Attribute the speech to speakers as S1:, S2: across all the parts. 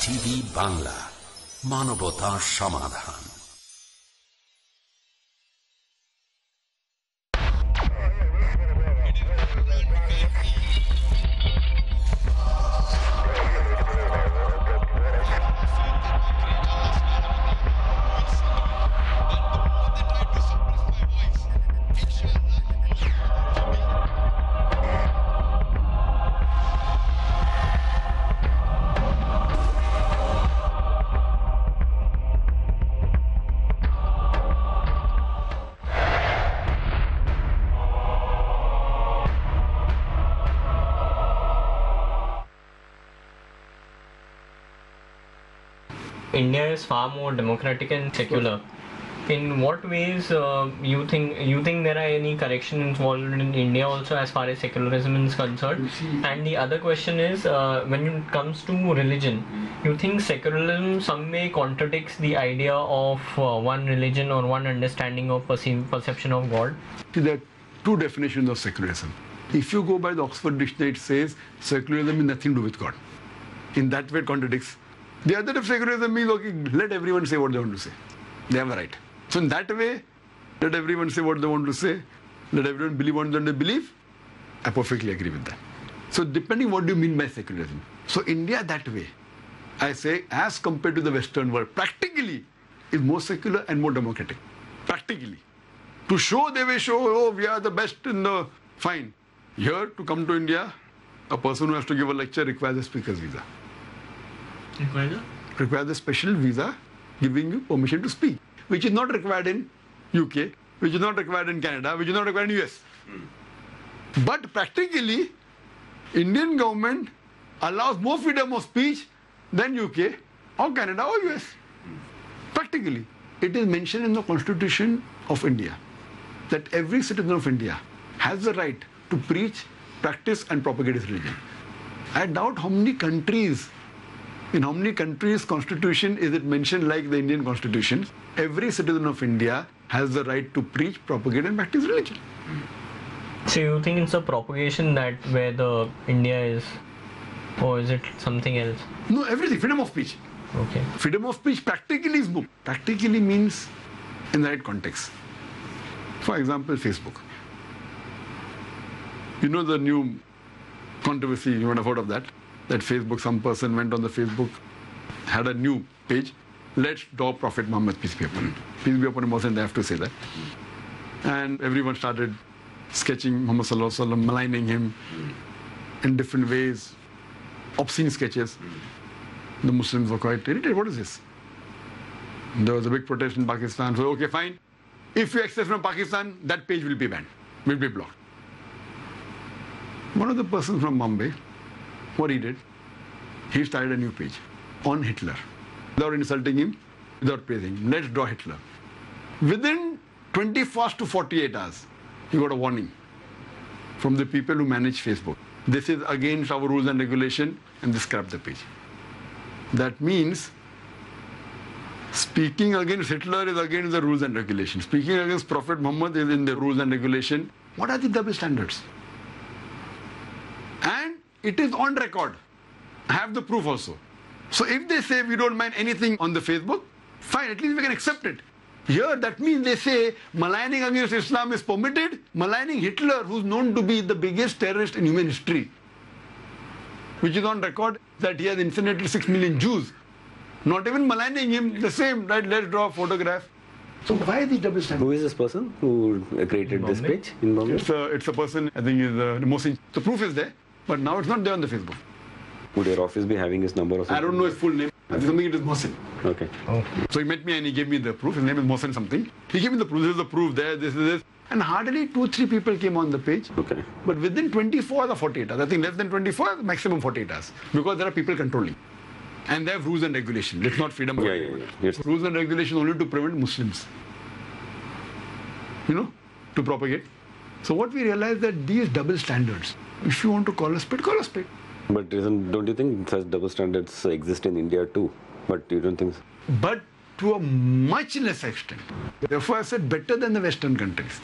S1: TV Bangla মানবতা সমাধান
S2: far more democratic and secular. In what ways uh, you think you think there are any corrections involved in India also as far as secularism is concerned? And the other question is uh, when it comes to religion, you think secularism some way contradicts the idea of uh, one religion or one understanding of perce- perception of God?
S3: See, there are two definitions of secularism. If you go by the Oxford Dictionary, it says secularism is nothing to do with God. In that way, it contradicts. The other secularism means, okay, let everyone say what they want to say. They have a right. So in that way, let everyone say what they want to say. Let everyone believe what they want to believe. I perfectly agree with that. So depending what do you mean by secularism. So India that way, I say, as compared to the Western world, practically is more secular and more democratic. Practically. To show they will show, oh, we are the best in the fine. Here to come to India, a person who has to give a lecture requires a speaker's visa. Requires a special visa giving you permission to speak, which is not required in UK, which is not required in Canada, which is not required in US. Hmm. But practically, Indian government allows more freedom of speech than UK or Canada or US. Hmm. Practically, it is mentioned in the Constitution of India that every citizen of India has the right to preach, practice, and propagate his religion. I doubt how many countries, in how many countries' constitution is it mentioned like the Indian constitution? Every citizen of India has the right to preach, propagate, and practice religion.
S2: So you think it's a propagation that where the India is, or is it something else?
S3: No, everything, freedom of speech.
S2: Okay.
S3: Freedom of speech practically is book. Practically means in the right context. For example, Facebook. You know the new controversy, you would have heard of that. That Facebook, some person went on the Facebook, had a new page. Let's draw Prophet Muhammad, peace be upon him. Peace be upon him, wasn't they have to say that. And everyone started sketching Muhammad Sallallahu Alaihi Wasallam, maligning him in different ways, obscene sketches. The Muslims were quite irritated. What is this? There was a big protest in Pakistan. So, okay, fine. If you access from Pakistan, that page will be banned, will be blocked. One of the persons from Bombay, what he did, he started a new page on Hitler without insulting him, without praising him. Let's draw Hitler. Within 21st to 48 hours, he got a warning from the people who manage Facebook. This is against our rules and regulation, and they scrapped the page. That means speaking against Hitler is against the rules and regulations. Speaking against Prophet Muhammad is in the rules and regulation. What are the double standards? And it is on record. I have the proof also. So if they say we don't mind anything on the Facebook, fine, at least we can accept it. Here, that means they say maligning against Islam is permitted. Maligning Hitler, who's known to be the biggest terrorist in human history, which is on record that he has incinerated six million Jews. Not even maligning him, the same, right? Let's draw a photograph. So why the double standard?
S4: Who is this person who uh, created this page in Bombay?
S3: It's a, it's a person, I think is uh, the Mohsin. The proof is there, but now it's not there on the Facebook.
S4: Would your office be having his number or something?
S3: I don't know his full name. I think it is Mohsin.
S4: Okay.
S2: Oh.
S3: So he met me and he gave me the proof. His name is Mohsen something. He gave me the proof. This is the proof there, this is this. And hardly two, three people came on the page.
S4: Okay.
S3: But within 24 or 48 hours, I think less than 24, maximum 48 hours. Because there are people controlling. And they have rules and regulations. It's not freedom of
S4: Yeah, yeah, yeah. Yes.
S3: Rules and regulation only to prevent Muslims. You know, to propagate. So what we realize that these double standards, if you want to call a spade, call a spade.
S4: But isn't, don't you think such double standards exist in India too? But you don't think so?
S3: But to a much less extent. Therefore, I said better than the Western countries.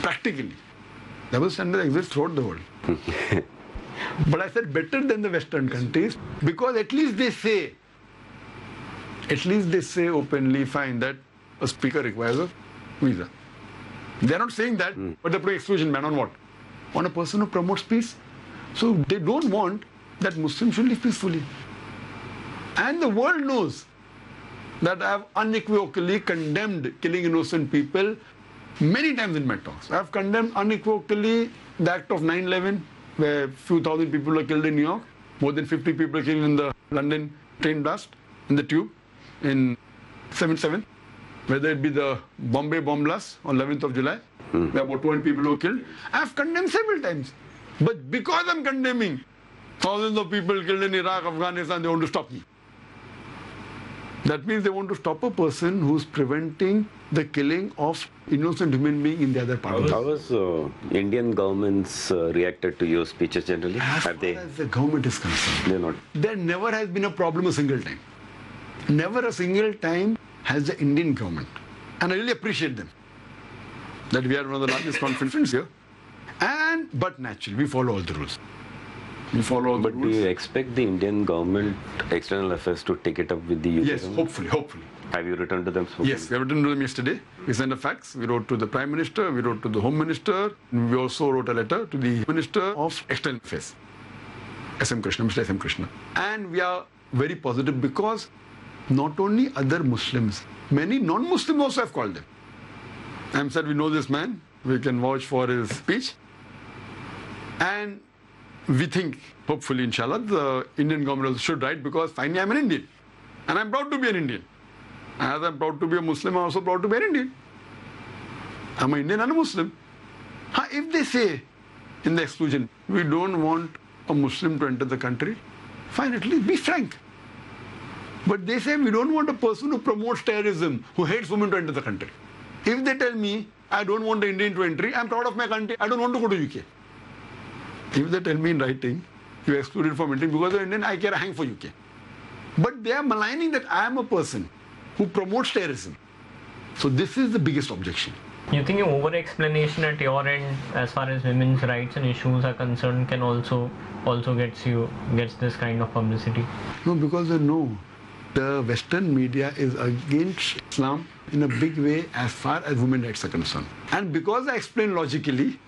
S3: Practically. Double standards exist throughout the world. But I said better than the Western countries because at least they say, at least they say openly, fine, that a speaker requires a visa. They're not saying that, hmm. but they're putting exclusion ban on what? On a person who promotes peace. So they don't want that Muslims should live peacefully. And the world knows that I have unequivocally condemned killing innocent people many times in my talks. I have condemned unequivocally the act of 9 11, where few thousand people were killed in New York, more than 50 people killed in the London train blast in the tube in 77, whether it be the Bombay bomb blast on 11th of July, where about 20 people were killed. I have condemned several times. But because I'm condemning thousands of people killed in Iraq, Afghanistan, they want to stop me. That means they want to stop a person who's preventing the killing of innocent human being in the other part of the
S4: How has uh, Indian governments uh, reacted to your speeches generally?
S3: As
S4: Have they?
S3: as the government is concerned,
S4: They're not.
S3: there never has been a problem a single time. Never a single time has the Indian government, and I really appreciate them, that we are one of the largest conferences here. And but naturally, we follow all the rules. We follow all the rules.
S4: But do you expect the Indian government, external affairs, to take it up with the UK?
S3: yes,
S4: government?
S3: hopefully, hopefully.
S4: Have you written to them? so
S3: Yes, we have written to them yesterday. We sent a fax. We wrote to the Prime Minister. We wrote to the Home Minister. We also wrote a letter to the Minister of External Affairs, S.M. Krishna, Mr. S.M. Krishna. And we are very positive because not only other Muslims, many non-Muslims also have called them. I'm said we know this man. We can vouch for his speech. And we think, hopefully, inshallah, the Indian government should write because finally I'm an Indian. And I'm proud to be an Indian. As I'm proud to be a Muslim, I'm also proud to be an Indian. I'm an Indian and a Muslim. If they say in the exclusion, we don't want a Muslim to enter the country, fine, at least be frank. But they say we don't want a person who promotes terrorism, who hates women to enter the country. If they tell me I don't want the Indian to enter, I'm proud of my country, I don't want to go to UK. If they tell me in writing, you excluded from entering because you're Indian, I care a hang for UK. But they are maligning that I am a person who promotes terrorism. So this is the biggest objection.
S2: You think your over explanation at your end, as far as women's rights and issues are concerned, can also also gets you gets this kind of publicity?
S3: No, because they know the Western media is against Islam in a big way as far as women rights are concerned. And because I explain logically,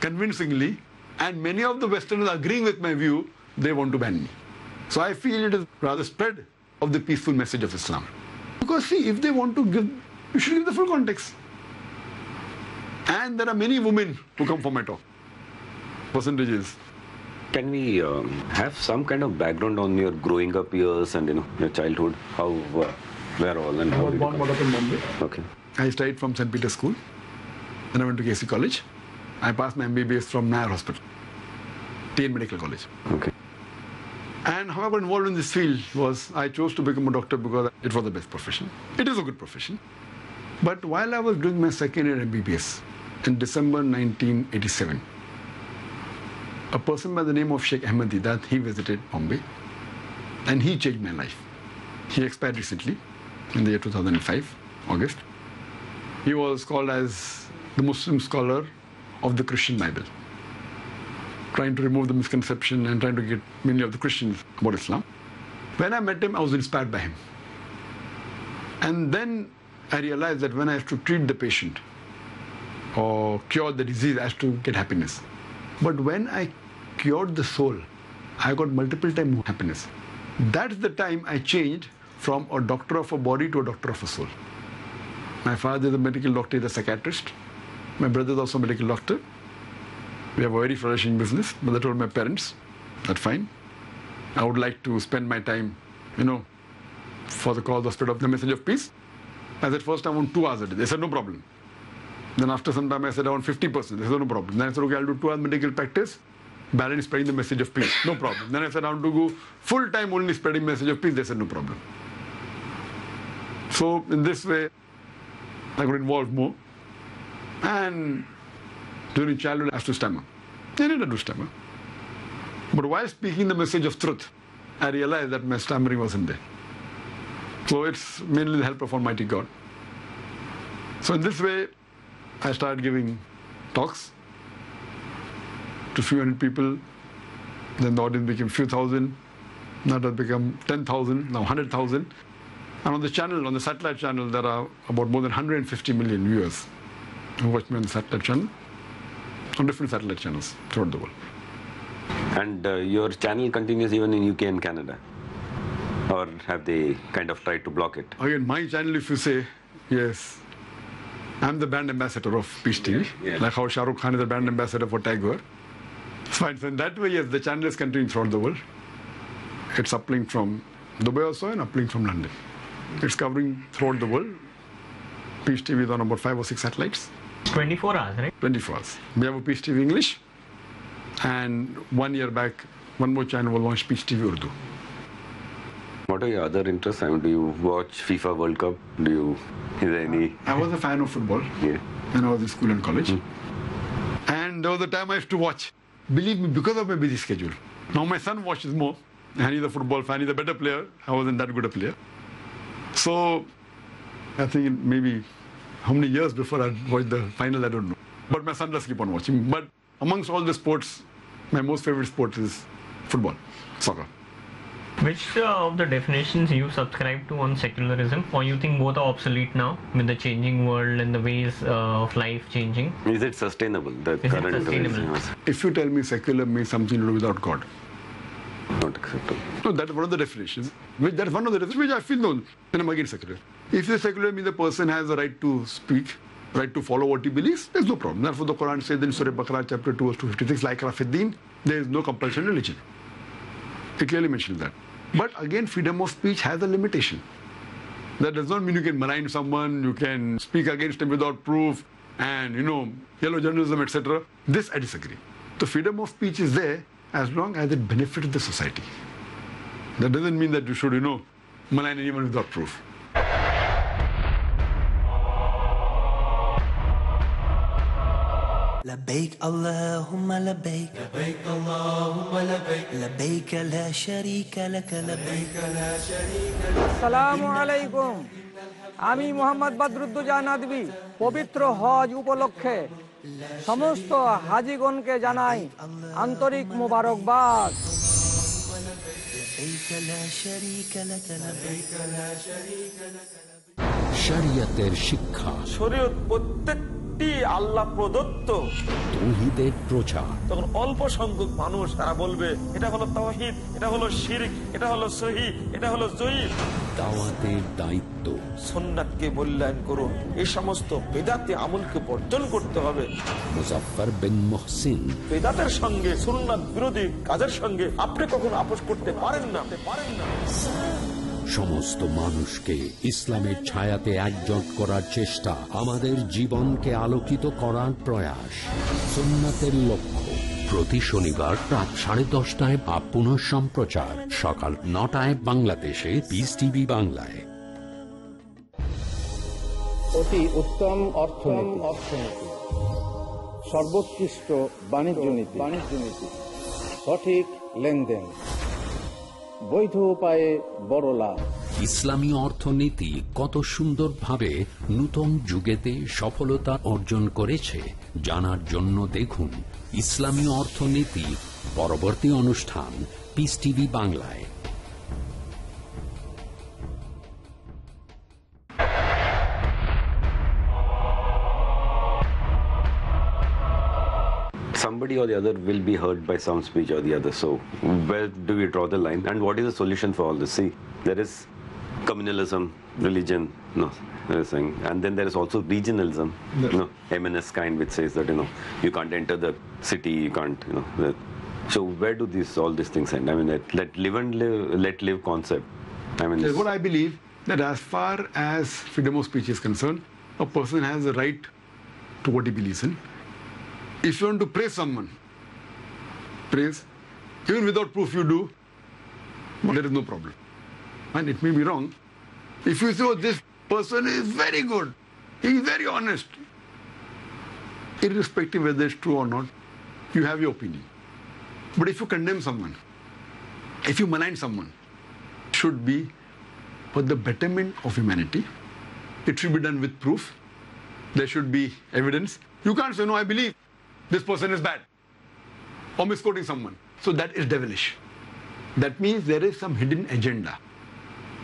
S3: convincingly, and many of the Westerners agreeing with my view, they want to ban me. So I feel it is rather spread of the peaceful message of Islam. Because see, if they want to give, you should give the full context. And there are many women who come for my talk. Percentages.
S4: Can we um, have some kind of background on your growing up years and you know your childhood? How, uh, where all, and
S3: I
S4: how
S3: was born,
S4: you
S3: brought up in Bombay.
S4: Okay.
S3: I studied from St. Peter's School. Then I went to KC College. I passed my MBBS from Nair Hospital, TN Medical College.
S4: Okay.
S3: And how I got involved in this field was I chose to become a doctor because it was the best profession. It is a good profession. But while I was doing my second year MBBS in December 1987, a person by the name of Sheikh Ahmed Deedat he visited Bombay and he changed my life. He expired recently in the year 2005, August. He was called as the Muslim scholar of the Christian Bible trying to remove the misconception and trying to get many of the Christians about Islam. When I met him, I was inspired by him. And then I realized that when I have to treat the patient or cure the disease, I have to get happiness. But when I cured the soul, I got multiple times more happiness. That's the time I changed from a doctor of a body to a doctor of a soul. My father is a medical doctor, he's a psychiatrist. My brother is also a medical doctor. We have a very flourishing business, Mother told my parents, that's fine. I would like to spend my time, you know, for the cause of spread of the message of peace. I said, first I want two hours a day. They said, no problem. Then after some time I said, I want 50%. They said, no problem. Then I said, okay, I'll do two hours medical practice, balance spreading the message of peace. No problem. Then I said, I want to go full time only spreading message of peace. They said, no problem. So in this way, I got involved more. And during childhood, I used to stammer. I needed to stammer. But while speaking the message of truth, I realized that my stammering wasn't there. So it's mainly the help of Almighty God. So in this way, I started giving talks to few hundred people Then the audience became few thousand. Now it has become 10,000, now 100,000. And on the channel, on the satellite channel, there are about more than 150 million viewers who watch me on the satellite channel, on different satellite channels throughout the world.
S4: And uh, your channel continues even in UK and Canada? Or have they kind of tried to block it?
S3: Again, my channel, if you say, yes, I'm the brand ambassador of Peace TV,
S4: Yeah.
S3: like how Shah Rukh Khan is the brand ambassador for Tag Heuer. Fine. So in that way, yes, the channel is continuing throughout the world. It's uplink from Dubai also and uplink from London. It's covering throughout the world. Peace TV is on about five or six satellites,
S2: 24 hours, right?
S3: 24 hours. We have a Peace TV English, and one year back, one more channel will launch Peace TV Urdu.
S4: What are your other interests? I mean, do you watch FIFA World Cup? Do you, is there any,
S3: I was a fan of football.
S4: yeah?
S3: when I was in school and college. Hmm. And there was a time I used to watch. Believe me, because of my busy schedule. Now my son watches more, and he's a football fan. He's a better player. I wasn't that good a player. So I think maybe how many years before I watched the final, I don't know. But my son does keep on watching. But amongst all the sports, my most favorite sport is football, soccer.
S2: Which uh, of the definitions you subscribe to on secularism, or you think both are obsolete now with the changing world and the ways uh, of life changing?
S4: Is it sustainable? The
S2: it
S4: current
S2: sustainable?
S4: ways, you know,
S3: If you tell me secular means something to do without God,
S4: not acceptable.
S3: No, that's one of the definitions. Which that's one of the definitions which I feel no, then I'm against secular. If the secular means the person has the right to speak, right to follow what he believes, there's no problem. Therefore, the Quran says in Surah Baqarah, chapter 2, verse 256, like Rafiddin, there is no compulsion in religion. It clearly mentions that. But again, freedom of speech has a limitation. That does not mean you can malign someone, you can speak against him without proof, and you know, yellow journalism, etc. This I disagree. The freedom of speech is there as long as it benefits the society. That doesn't mean that you should, you know, malign anyone without proof.
S5: لبيك اللهم لبيك لبيك اللهم لبيك لبيك لا شريك لك لبيك
S6: আসসালামু আলাইকুম আমি মোহাম্মদ বদরুদ্দোজা নাদবি পবিত্র হজ উপলক্ষে সমস্ত হাজিগণকে জানাই আন্তরিক মোবারকবাদ
S5: لبيك لا شريك لك لبيك
S1: শরিয়তের শিক্ষা
S7: শরীয়ত প্রত্যেকটি আল্লাহ প্রদত্ত।
S1: তৌহিদের প্রচার।
S7: তখন অল্প সংখ্যক মানুষ তারা বলবে এটা হলো তহিদ এটা হলো শিরিক এটা হলো সহি এটা হলো জয়ীফ
S1: দাওয়াতের দায়িত্ব।
S7: সন্ন্যাতকে মূল্যায়ন করুন। এই সমস্ত বেদাতে আমলকে বর্জন করতে হবে।
S1: মুজাফফর বিন মুহসিন।
S7: বেদাতের সঙ্গে সুন্নাত বিরোধী কাজের সঙ্গে আপনি কখনো আপোষ করতে পারেন না পারেন না।
S1: সমস্ত মানুষকে ইসলামের ছায়াতে একজট করার চেষ্টা আমাদের জীবনকে আলোকিত করার প্রয়াস। সুন্নাতের লক্ষ্য। প্রতি শনিবার রাত সাড়ে দশটায় বা পুনঃ সম্প্রচার। সকাল নটায় বাংলাদেশে পিস টিভি বাংলায়।
S8: অতি উত্তম অর্থনীতি। সর্বোৎকৃষ্ট বাণিজ্য নীতি বাণিজ্য নীতি। সঠিক লেনদেন। বৈধ উপায়ে বড় লাভ।
S1: ইসলামী অর্থনীতি কত সুন্দরভাবে নূতন যুগেতে সফলতা অর্জন করেছে, জানার জন্য দেখুন ইসলামী অর্থনীতি পরবর্তী অনুষ্ঠান পিস টিভি বাংলায়।
S4: Somebody or the other will be hurt by some speech or the other. So, where do we draw the line? And what is the solution for all this? See, there is communalism, religion, no, saying, and then there is also regionalism, you know, MNS kind, which says that you know you can't enter the city, you can't, you know. The, so where do these all these things end? I mean, let, let live and live, let live concept. I mean,
S3: That's what I believe that as far as freedom of speech is concerned, a person has a right to what he believes in. If you want to praise someone, praise, even without proof you do, well, there is no problem. And it may be wrong. If you say, oh, this person is very good, he is very honest, irrespective whether it's true or not, you have your opinion. But if you condemn someone, if you malign someone, it should be for the betterment of humanity. It should be done with proof. There should be evidence. You can't say, no, I believe this person is bad or misquoting someone. So that is devilish. That means there is some hidden agenda.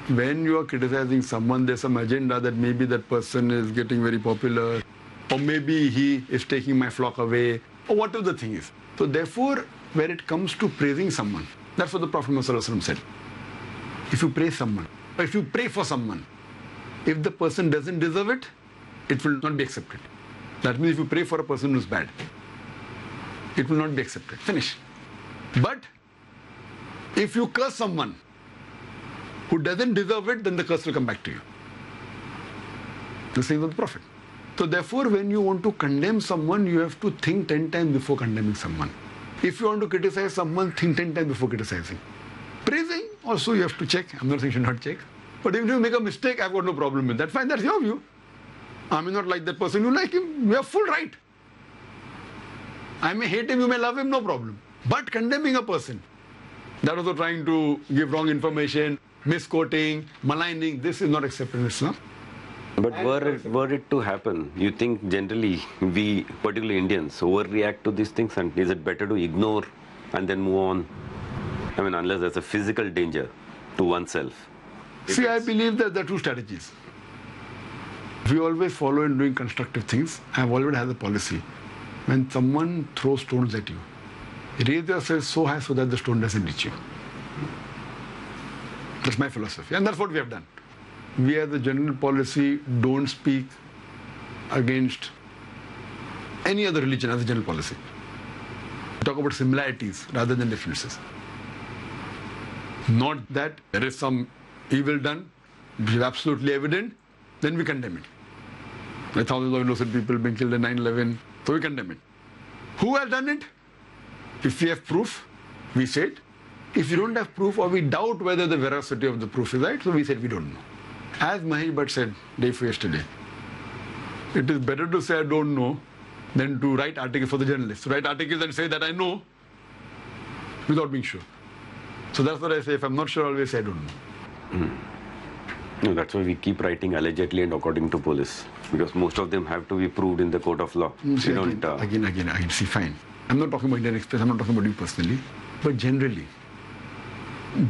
S3: When you are criticizing someone, there's some agenda that maybe that person is getting very popular, or maybe he is taking my flock away, or whatever the thing is. So therefore, when it comes to praising someone, that's what the Prophet Muhammad said. If you praise someone, or if you pray for someone, if the person doesn't deserve it, it will not be accepted. That means if you pray for a person who's bad, it will not be accepted. Finish. But if you curse someone who doesn't deserve it, then the curse will come back to you. The same of the Prophet. So therefore, when you want to condemn someone, you have to think ten times before condemning someone. If you want to criticize someone, think ten times before criticizing. Praising, also you have to check. I'm not saying you should not check. But if you make a mistake, I've got no problem with that. Fine, that's your view. I may not like that person, you like him, you have full right. I may hate him, you may love him, no problem. But condemning a person, that also trying to give wrong information, misquoting, maligning, this is not accepted in Islam.
S4: But were it, were it to happen, you think generally we, particularly Indians, overreact to these things and is it better to ignore and then move on? I mean, unless there's a physical danger to oneself.
S3: See, I believe that there are two strategies. We always follow in doing constructive things. I have always had a policy. When someone throws stones at you, raise yourself so high so that the stone doesn't reach you. That's my philosophy. And that's what we have done. We as a general policy don't speak against any other religion as a general policy. We talk about similarities rather than differences. Not that there is some evil done, which is absolutely evident, then we condemn it. Like thousands of innocent people being killed in 9-11, so we condemn it. Who has done it? If we have proof, we say it. If we don't have proof or we doubt whether the veracity of the proof is right, so we said we don't know. As Mahesh Bhatt said day for yesterday, it is better to say I don't know than to write articles for the journalists. Write articles and say that I know without being sure. So that's what I say. If I'm not sure, I always say I don't know. Hmm.
S4: No, that's why we keep writing allegedly and according to police because most of them have to be proved in the court of law.
S3: See,
S4: don't.
S3: again,
S4: Uh,
S3: again, again, again, see, fine. I'm not talking about Indian Express, I'm not talking about you personally, but generally.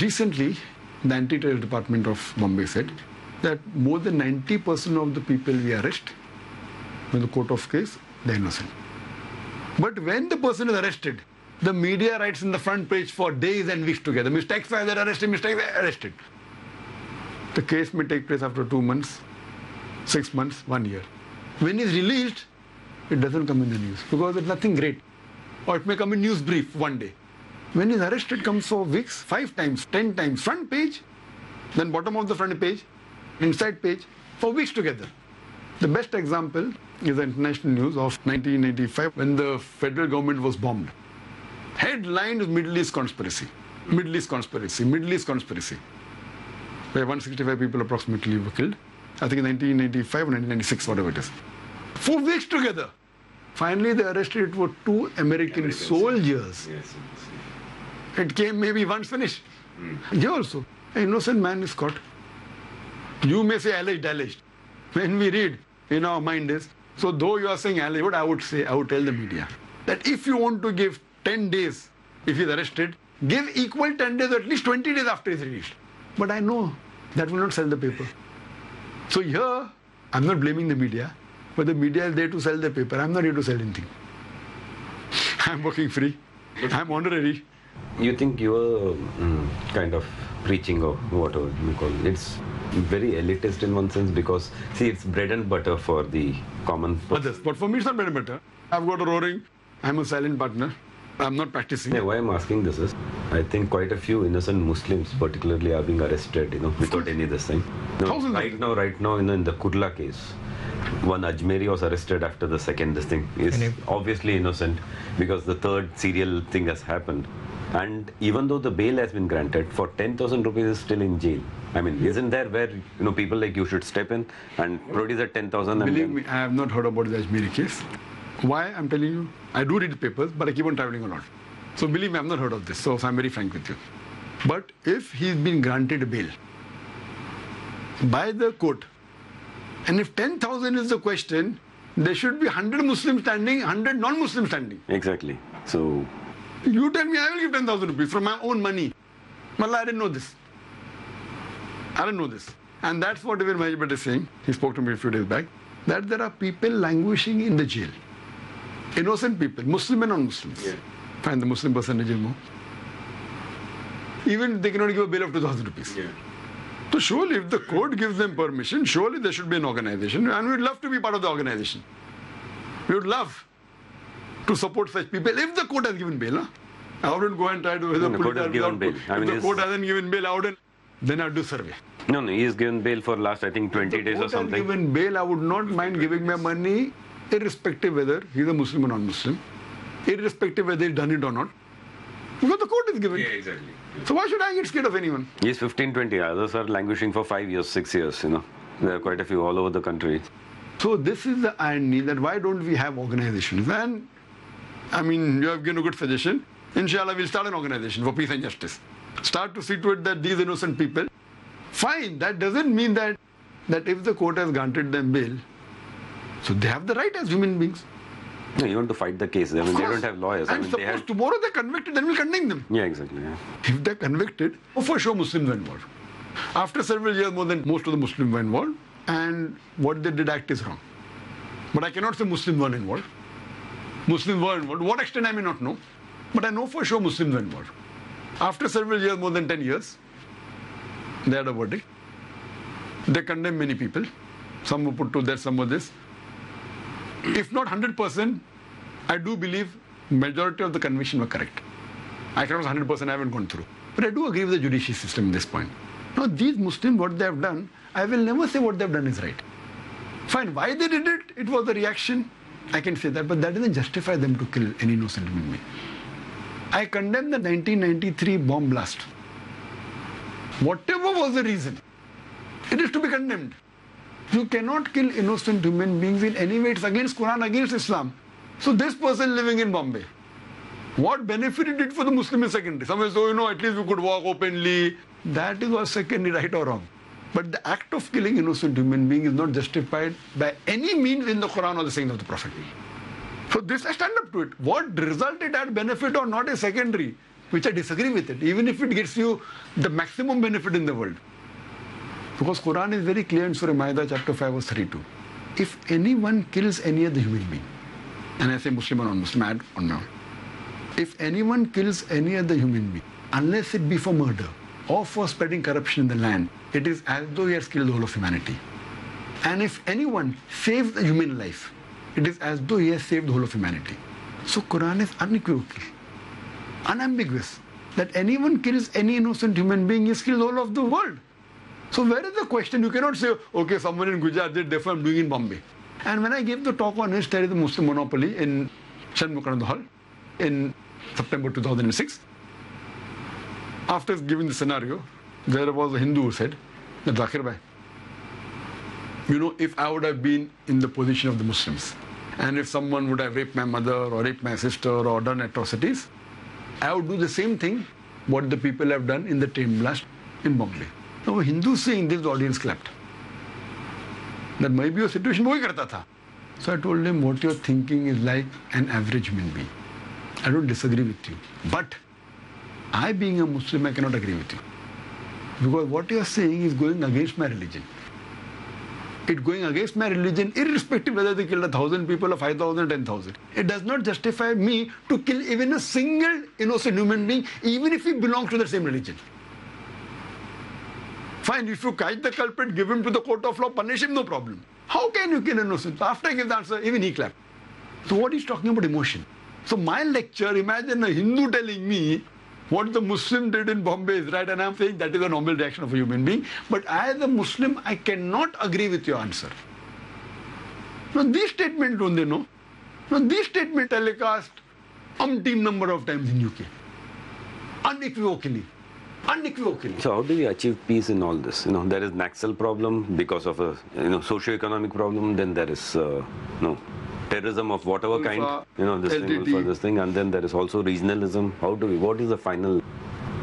S3: Recently, the Anti-Terror Department of Bombay said that more than 90% of the people we arrest in the court of case, they're innocent. But when the person is arrested, the media writes in the front page for days and weeks together. Mr. X, they're arrested, Mr. X, they're arrested. The case may take place after two months, six months, one year. When he's released, it doesn't come in the news because it's nothing great. Or it may come in news brief one day. When he's arrested, comes for weeks, five times, ten times, front page, then bottom of the front page, inside page, for weeks together. The best example is the international news of 1985 when the federal government was bombed. Headline is Middle East conspiracy. Middle East conspiracy. Middle East conspiracy. Where 165 people approximately were killed. I think in 1995 or 1996, whatever it is. Four weeks together. Finally, they arrested it for two American soldiers. It came maybe once finished. Hmm. You also, an innocent man is caught. You may say alleged, alleged. When we read, in our mind is, so though you are saying alleged, what I would say, I would tell the media that if you want to give 10 days, if he's arrested, give equal 10 days or at least 20 days after he's released. But I know that will not sell the paper. So here, I'm not blaming the media, but the media is there to sell the paper. I'm not here to sell anything. I'm working free. I'm honorary.
S4: you think you're mm, kind of preaching or whatever you call it. It's very elitist in one sense because see it's bread and butter for the common person.
S3: Others. But for me, it's not bread and butter. I've got a roaring. I'm a silent partner. I'm not practicing.
S4: Yeah, why I'm asking this is, I think quite a few innocent Muslims, particularly, are being arrested, you know, without any this thing. No,
S3: Thousands
S4: right now, right now, you know, in the Kurla case, one Ajmeri was arrested after the second this thing. Is obviously innocent because the third serial thing has happened. And even though the bail has been granted, for 10,000 rupees is still in jail. I mean, isn't there where, you know, people like you should step in and produce that 10,000
S3: Believe me, I have not heard about the Ajmeri case. Why? I'm telling you, I do read papers, but I keep on traveling a lot. So believe me, I've not heard of this. So I'm very frank with you. But if he's been granted bail by the court, and if 10,000 is the question, there should be 100 Muslims standing, 100 non-Muslims standing.
S4: Exactly. So
S3: You tell me I will give 10,000 rupees from my own money. Wallah, I didn't know this. I didn't know this. And that's what even Mahesh Bhatt is saying. He spoke to me a few days back. That there are people languishing in the jail. Innocent people, Muslim and non-Muslims. Find the Muslim person in more. Even they cannot give a bail of 2,000 rupees. Yeah. So surely if the court gives them permission, surely there should be an organization and we'd love to be part of the organization. We would love to support such people if the court has given bail. Huh? I wouldn't go and try to whether
S4: No, the court has given bail. I
S3: if
S4: mean,
S3: the court hasn't given bail, I wouldn't then I'd do survey.
S4: No, no, he is given bail for last, I think, 20
S3: If the
S4: days or
S3: court has
S4: something.
S3: given bail, I would not mind giving my money, irrespective whether he's a Muslim or non-Muslim, irrespective whether he's done it or not. Because the court is given.
S9: Yeah, exactly.
S3: So why should I get scared of anyone?
S4: He's 15, 20. Others are languishing for five years, six years, you know. There are quite a few all over the country.
S3: So this is the irony that why don't we have organizations? And I mean, you have given a good suggestion. Inshallah, we'll start an organization for peace and justice. Start to see to it that these innocent people, fine. That doesn't mean that that if the court has granted them bail, so they have the right as human beings.
S4: No, you want to fight the case. I mean, they don't have lawyers. I
S3: And
S4: mean, they
S3: suppose
S4: have.
S3: tomorrow they're convicted, then we'll condemn them.
S4: Yeah, exactly. Yeah.
S3: If they're convicted, oh, for sure Muslims were involved. After several years, more than most of the Muslims were involved, and what they did act is wrong. But I cannot say Muslims weren't involved. Muslims were involved. What extent I may not know, but I know for sure Muslims were involved. After several years, more than 10 years, they had a verdict. They condemned many people. Some were put to death, some were this. If not 100%, I do believe majority of the conviction were correct. I cannot say 100% I haven't gone through. But I do agree with the judiciary system at this point. Now, these Muslims, what they have done, I will never say what they have done is right. Fine, why they did it, it was a reaction. I can say that, but that doesn't justify them to kill any innocent human being. I condemn the 1993 bomb blast. Whatever was the reason, it is to be condemned. You cannot kill innocent human beings in any way. It's against Quran, against Islam. So this person living in Bombay, what benefit it did for the Muslim is secondary. Some will oh, you know, at least we could walk openly. That is was secondary, right or wrong. But the act of killing innocent human being is not justified by any means in the Quran or the saying of the Prophet. So this I stand up to it. What result it benefit or not is secondary, which I disagree with it, even if it gets you the maximum benefit in the world. Because Quran is very clear in Surah Ma'idah chapter 5 verse 32. If anyone kills any other human being, and I say Muslim or non-Muslim, on now. If anyone kills any other human being, unless it be for murder or for spreading corruption in the land, it is as though he has killed the whole of humanity. And if anyone saves a human life, it is as though he has saved the whole of humanity. So Quran is unequivocal, unambiguous, that anyone kills any innocent human being, he has killed whole of the world. So where is the question? You cannot say, okay, someone in Gujarat did, therefore I'm doing in Bombay. And when I gave the talk on history of the Muslim monopoly in Shanmukhananda Hall in September 2006, after giving the scenario, there was a Hindu who said, Zakir Bhai, you know, if I would have been in the position of the Muslims, and if someone would have raped my mother or raped my sister or done atrocities, I would do the same thing what the people have done in the train blast in Bombay. Now, a Hindu saying this, the audience clapped. That maybe your situation वही करता था. So I told him, what you're thinking is like an average human being. I don't disagree with you. But I being a Muslim, I cannot agree with you. Because what you're saying is going against my religion. It going against my religion, irrespective whether they killed a thousand people or five thousand, ten thousand. It does not justify me to kill even a single innocent human being, even if he belongs to the same religion. Fine, if you catch the culprit, give him to the court of law, punish him, no problem. How can you kill innocent? After I give the answer, even he clapped. So what he's talking about emotion. So my lecture, imagine a Hindu telling me what the Muslim did in Bombay is right, and I'm saying that is a normal reaction of a human being. But as a Muslim, I cannot agree with your answer. Now these statements don't they know? Now these statements telecast umpteen number of times in UK. Unequivocally. Unequivocally.
S4: So how do we achieve peace in all this? You know, there is Naxal problem because of a you know socio-economic problem. Then there is uh, no terrorism of whatever kind. You know, this thing. Ulfa, this thing, and then there is also regionalism. How do we? What is the final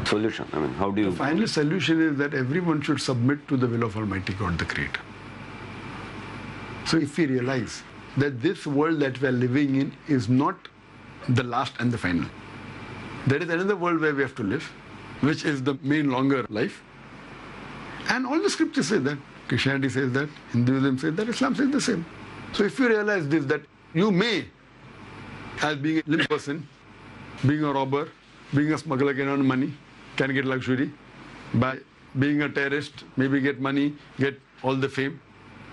S4: solution? I mean, how do you?
S3: The final solution is that everyone should submit to the will of Almighty God, the Creator. So if we realize that this world that we are living in is not the last and the final, There is another world where we have to live, which is the main longer life. And all the scriptures say that. Christianity says that, Hinduism says that, Islam says the same. So if you realize this, that you may, as being a limp person, being a robber, being a smuggler can earn money, can get luxury, by being a terrorist, maybe get money, get all the fame,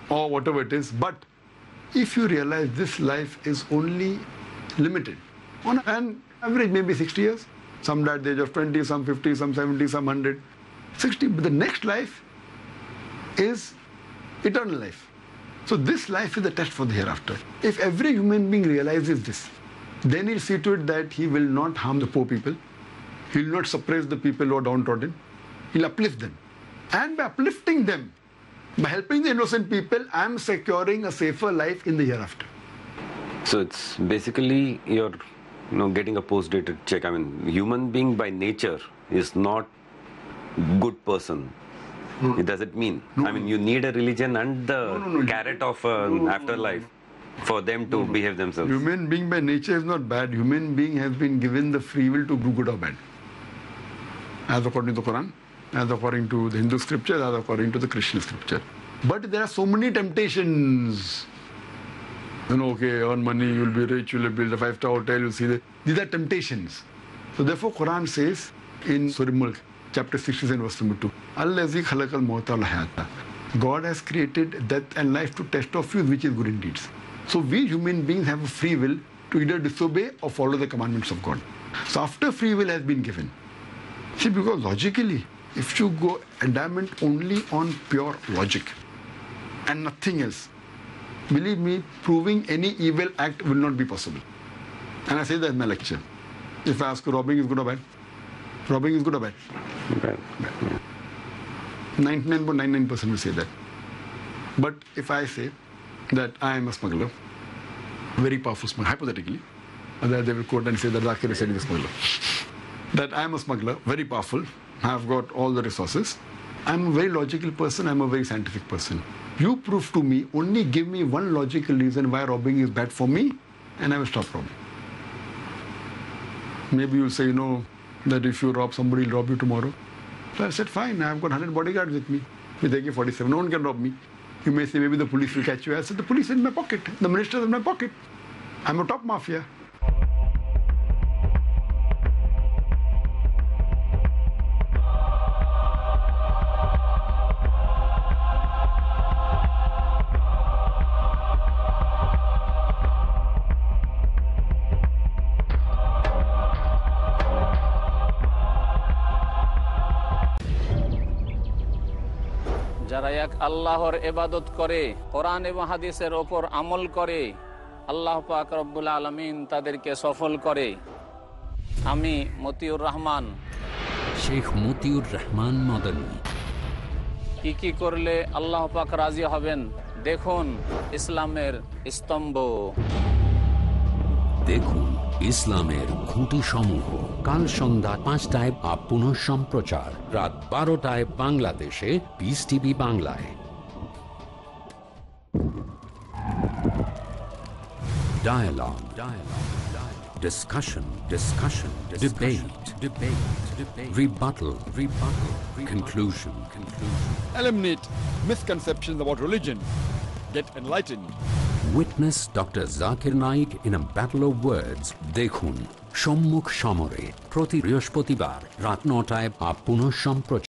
S3: or whatever it is. But if you realize this life is only limited, on an average maybe 60 years, some die at the age of 20, some 50, some 70, some 100, 60, but the next life is eternal life. So this life is a test for the hereafter. If every human being realizes this, then he'll see to it that he will not harm the poor people. He will not suppress the people who are downtrodden. He'll uplift them. And by uplifting them, by helping the innocent people, I'm securing a safer life in the hereafter.
S4: So it's basically you're you know getting a post-dated check. I mean, human being by nature is not good person. It doesn't mean. I mean, you need a religion and the carrot of uh, an afterlife for them to behave themselves.
S3: Human being by nature is not bad. Human being has been given the free will to do good or bad. As according to the Quran, as according to the Hindu scripture, as according to the Christian scripture. But there are so many temptations. You know, okay, earn money, you'll be rich, you'll build a five-star hotel, you'll see that. These are temptations. So therefore, Quran says in Surah Mulk, chapter 67, verse number 2, Allazi. God has created death and life to test of you which is good in deeds. So we human beings have a free will to either disobey or follow the commandments of God. So after free will has been given, see because logically, if you go adamant only on pure logic and nothing else, believe me, proving any evil act will not be possible. And I say that in my lecture. If I ask you robbing is good or bad, robbing is good or bad?
S4: Right.
S3: 99.99% will say that. But if I say that I am a smuggler, very powerful smuggler, hypothetically, and then they will quote and say that Zakir is a smuggler. that I am a smuggler, very powerful, I have got all the resources. I'm a very logical person, I'm a very scientific person. You prove to me, only give me one logical reason why robbing is bad for me, and I will stop robbing. Maybe you'll say, you know, that if you rob somebody, will rob you tomorrow. So I said, fine, I've got 100 bodyguards with me with AK-47. No one can rob me. You may say, maybe the police will catch you. I said, the police in my pocket. The minister is in my pocket. I'm a top mafia.
S9: এক আল্লাহর এবাদত করে কোরআন এবং হাদিসের ওপর আমল করে আল্লাহ পাক রব্বুল আলমিন তাদেরকে সফল করে। আমি মতিউর রহমান।
S1: শেখ মতিউর রহমান মদনী।
S9: কি কি করলে আল্লাহ পাক রাজি হবেন? দেখুন ইসলামের স্তম্ভ।
S1: দেখুন ইসলামের খুঁটি সমূহ কাল সন্ধ্যা পাঁচটায় বা পুনঃ সম্প্রচার রাত বারোটায় বাংলাদেশে পিস টিভি বাংলায় Dialogue. Dialogue. Dialogue. Discussion. Discussion. Debate. Debate. Debate. Rebuttal. Rebuttal. Rebuttal. Conclusion. Conclusion.
S10: Eliminate misconceptions about religion. Get enlightened.
S1: Witness Dr. Zakir Naik in a battle of words. দেখুন সম্মুখ সমরে প্রতি বৃহস্পতিবার রাত নটায় আপ পুনঃ